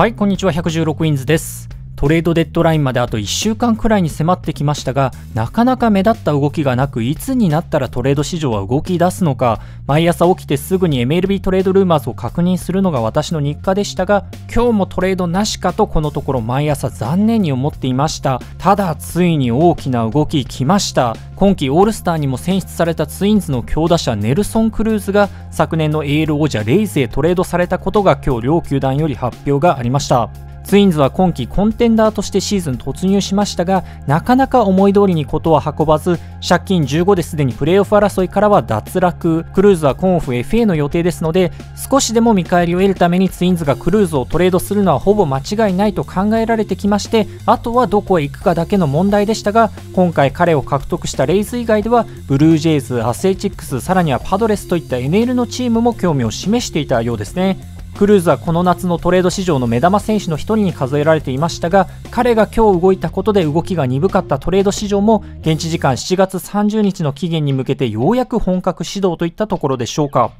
はいこんにちは。116インズです。トレードデッドラインまであと1週間くらいに迫ってきましたがなかなか目立った動きがなくいつになったらトレード市場は動き出すのか毎朝起きてすぐに MLB トレードルーマーズを確認するのが私の日課でしたが今日もトレードなしかとこのところ毎朝残念に思っていました。ただついに大きな動き来ました。今季オールスターにも選出されたツインズの強打者ネルソン・クルーズが昨年の AL 王者レイズへトレードされたことが今日両球団より発表がありました。ツインズは今季コンテンダーとしてシーズン突入しましたがなかなか思い通りにことは運ばず借金15ですでにプレーオフ争いからは脱落。クルーズは今オフ FA の予定ですので少しでも見返りを得るためにツインズがクルーズをトレードするのはほぼ間違いないと考えられてきましてあとはどこへ行くかだけの問題でしたが今回彼を獲得したレイズ以外ではブルージェイズアスレチックスさらにはパドレスといった NL のチームも興味を示していたようですね。クルーズはこの夏のトレード市場の目玉選手の1人に数えられていましたが彼が今日動いたことで動きが鈍かったトレード市場も現地時間7月30日の期限に向けてようやく本格始動といったところでしょうか。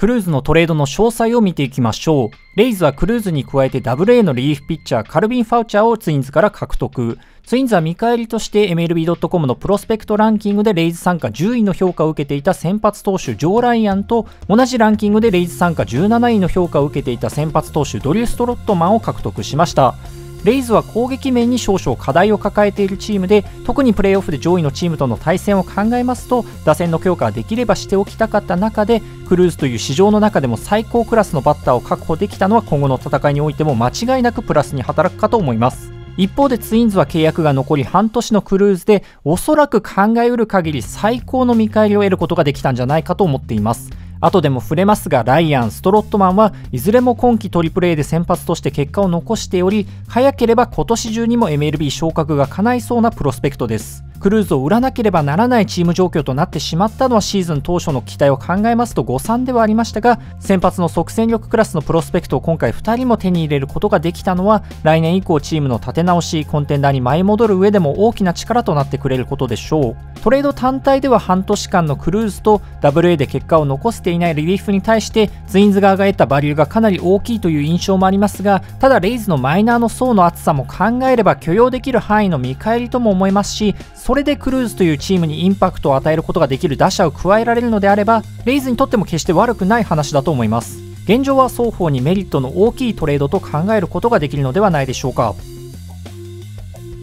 クルーズのトレードの詳細を見ていきましょう。レイズはクルーズに加えて WA のリリーフピッチャーカルビン・ファウチャーをツインズから獲得。ツインズは見返りとして MLB.com のプロスペクトランキングでレイズ参加10位の評価を受けていた先発投手ジョー・ライアンと同じランキングでレイズ参加17位の評価を受けていた先発投手ドリュー・ストロットマンを獲得しました。レイズは攻撃面に少々課題を抱えているチームで特にプレーオフで上位のチームとの対戦を考えますと打線の強化ができればしておきたかった中でクルーズという市場の中でも最高クラスのバッターを確保できたのは今後の戦いにおいても間違いなくプラスに働くかと思います。一方でツインズは契約が残り半年のクルーズでおそらく考えうる限り最高の見返りを得ることができたんじゃないかと思っています。後でも触れますがライアン、ストロットマンはいずれも今季トリプル A で先発として結果を残しており早ければ今年中にも MLB 昇格が叶いそうなプロスペクトです。クルーズを売らなければならないチーム状況となってしまったのはシーズン当初の期待を考えますと誤算ではありましたが先発の即戦力クラスのプロスペクトを今回2人も手に入れることができたのは来年以降チームの立て直しコンテンダーに舞い戻る上でも大きな力となってくれることでしょう。トレード単体では半年間のクルーズと WA で結果を残せていないリリーフに対してツインズ側が得たバリューがかなり大きいという印象もありますがただレイズのマイナーの層の厚さも考えれば許容できる範囲の見返りとも思えますしそれでクルーズというチームにインパクトを与えることができる打者を加えられるのであればレイズにとっても決して悪くない話だと思います。現状は双方にメリットの大きいトレードと考えることができるのではないでしょうか。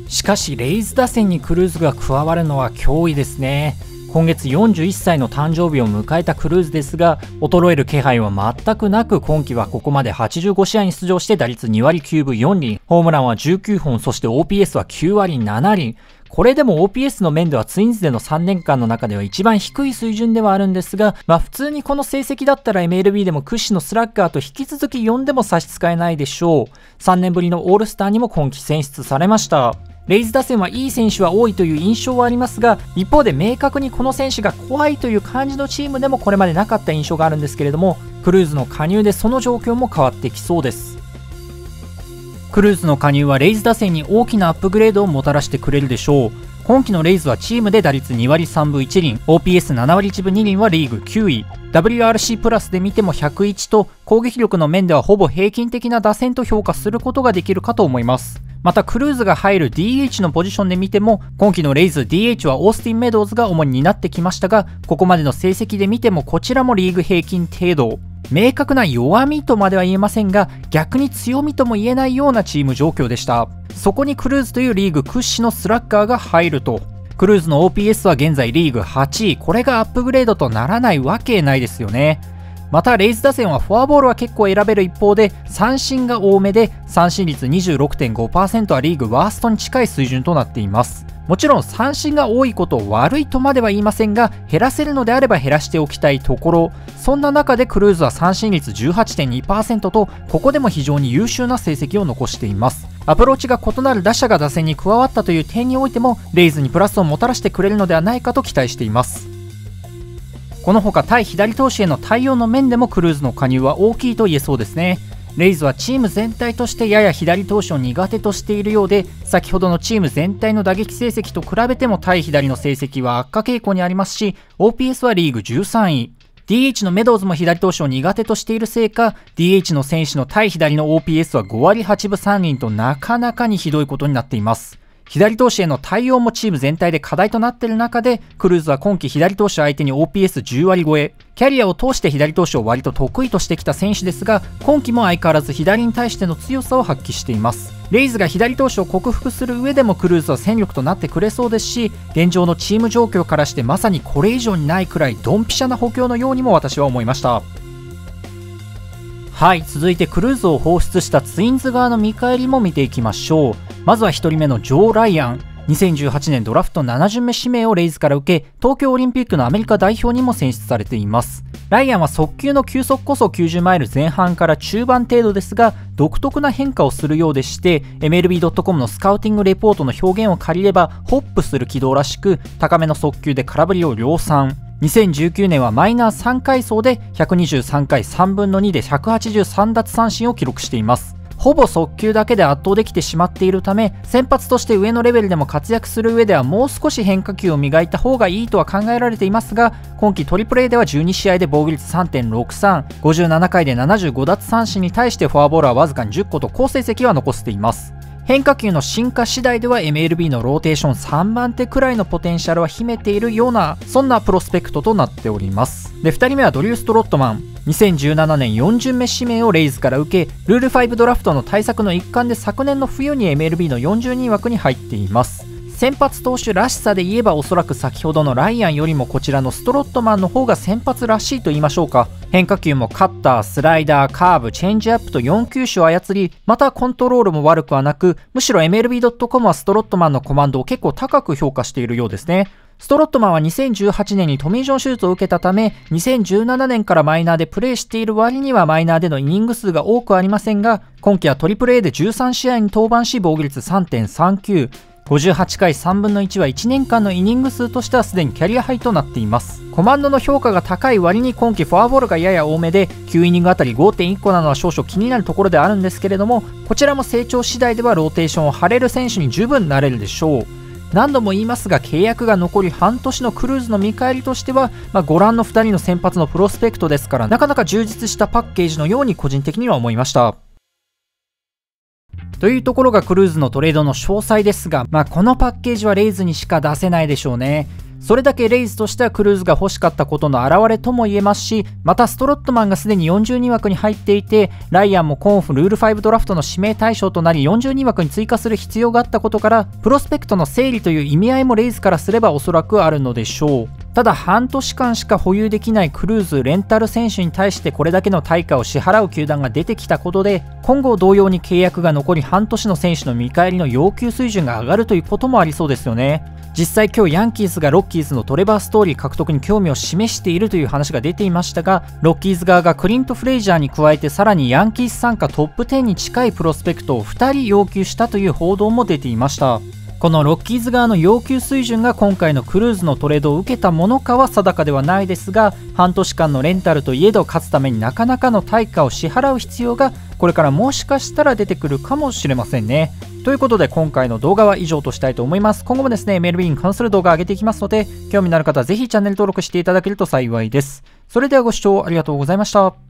しかしレイズ打線にクルーズが加わるのは脅威ですね。今月41歳の誕生日を迎えたクルーズですが衰える気配は全くなく今季はここまで85試合に出場して打率2割9分4厘。ホームランは19本そして OPS は9割7厘。これでも OPS の面ではツインズでの3年間の中では一番低い水準ではあるんですが、まあ普通にこの成績だったら MLB でも屈指のスラッガーと引き続き4でも差し支えないでしょう。3年ぶりのオールスターにも今季選出されました。レイズ打線はいい選手は多いという印象はありますが一方で明確にこの選手が怖いという感じのチームでもこれまでなかった印象があるんですけれどもクルーズの加入でその状況も変わってきそうですクルーズの加入はレイズ打線に大きなアップグレードをもたらしてくれるでしょう。今季のレイズはチームで打率2割3分1厘。OPS7 割1分2厘はリーグ9位。WRC プラスで見ても101と攻撃力の面ではほぼ平均的な打線と評価することができるかと思います。またクルーズが入る DH のポジションで見ても今季のレイズ DH はオースティン・メドウズが主に担ってきましたがここまでの成績で見てもこちらもリーグ平均程度。明確な弱みとまでは言えませんが逆に強みとも言えないようなチーム状況でした。そこにクルーズというリーグ屈指のスラッガーが入ると。クルーズの OPS は現在リーグ8位。これがアップグレードとならないわけないですよね。またレイズ打線はフォアボールは結構選べる一方で三振が多めで三振率26.5%はリーグワーストに近い水準となっています。もちろん三振が多いことを悪いとまでは言いませんが減らせるのであれば減らしておきたいところ。そんな中でクルーズは三振率18.2%とここでも非常に優秀な成績を残しています。アプローチが異なる打者が打線に加わったという点においてもレイズにプラスをもたらしてくれるのではないかと期待しています。このほか対左投手への対応の面でもクルーズの加入は大きいと言えそうですねレイズはチーム全体としてやや左投手を苦手としているようで先ほどのチーム全体の打撃成績と比べても対左の成績は悪化傾向にありますし OPS はリーグ13位 DH のメドウズも左投手を苦手としているせいか、DH の選手の対左の OPS は5割8分3厘となかなかにひどいことになっています。左投手への対応もチーム全体で課題となっている中で、クルーズは今季左投手相手に OPS10 割超え、キャリアを通して左投手を割と得意としてきた選手ですが、今季も相変わらず左に対しての強さを発揮しています。レイズが左投手を克服する上でもクルーズは戦力となってくれそうですし現状のチーム状況からしてまさにこれ以上にないくらいドンピシャな補強のようにも私は思いました。はい続いてクルーズを放出したツインズ側の見返りも見ていきましょう。まずは1人目のジョー・ライアン2018年ドラフト7巡目指名をレイズから受け、東京オリンピックのアメリカ代表にも選出されています。ライアンは速球の球速こそ90マイル前半から中盤程度ですが、独特な変化をするようでして、MLB.com のスカウティングレポートの表現を借りれば、ホップする軌道らしく、高めの速球で空振りを量産。2019年はマイナー3回走で123回3分の2で183奪三振を記録しています。ほぼ速球だけで圧倒できてしまっているため先発として上のレベルでも活躍する上ではもう少し変化球を磨いた方がいいとは考えられていますが今季トリプル A では12試合で防御率3.6357回で75奪三振に対してフォアボールはわずかに10個と好成績は残しています。変化球の進化次第では MLB のローテーション3番手くらいのポテンシャルは秘めているようなそんなプロスペクトとなっております。で2人目はドリュー・ストロットマン。2017年4巡目指名をレイズから受けルール5ドラフトの対策の一環で昨年の冬に MLB の40人枠に入っています先発投手らしさで言えばおそらく先ほどのライアンよりもこちらのストロットマンの方が先発らしいと言いましょうか変化球もカッター、スライダー、カーブ、チェンジアップと4球種を操り、またコントロールも悪くはなく、むしろ MLB.com はストロットマンのコマンドを結構高く評価しているようですね。ストロットマンは2018年にトミー・ジョン手術を受けたため、2017年からマイナーでプレーしている割にはマイナーでのイニング数が多くありませんが、今季はトリプル A で13試合に登板し防御率3.39、58回3分の1は1年間のイニング数としてはすでにキャリアハイとなっています。コマンドの評価が高い割に今季フォアボールがやや多めで9イニングあたり5.1個なのは少々気になるところであるんですけれどもこちらも成長次第ではローテーションを張れる選手に十分なれるでしょう。何度も言いますが契約が残り半年のクルーズの見返りとしては、まあ、ご覧の2人の先発のプロスペクトですからなかなか充実したパッケージのように個人的には思いましたというところがクルーズのトレードの詳細ですが、まあ、このパッケージはレイズにしか出せないでしょうね。それだけレイズとしてはクルーズが欲しかったことの表れとも言えますし、またストロットマンがすでに42枠に入っていて、ライアンもコンフルール5ドラフトの指名対象となり42枠に追加する必要があったことから、プロスペクトの整理という意味合いもレイズからすればおそらくあるのでしょう。ただ半年間しか保有できないクルーズレンタル選手に対してこれだけの対価を支払う球団が出てきたことで今後同様に契約が残り半年の選手の見返りの要求水準が上がるということもありそうですよね実際今日ヤンキースがロッキーズのトレバーストーリー獲得に興味を示しているという話が出ていましたがロッキーズ側がクリント・フレイジャーに加えてさらにヤンキース参加トップ10に近いプロスペクトを2人要求したという報道も出ていました。このロッキーズ側の要求水準が今回のクルーズのトレードを受けたものかは定かではないですが半年間のレンタルといえど勝つためになかなかの対価を支払う必要がこれからもしかしたら出てくるかもしれませんね。ということで今回の動画は以上としたいと思います。今後もですねメルビーに関する動画を上げていきますので興味のある方はぜひチャンネル登録していただけると幸いです。それではご視聴ありがとうございました。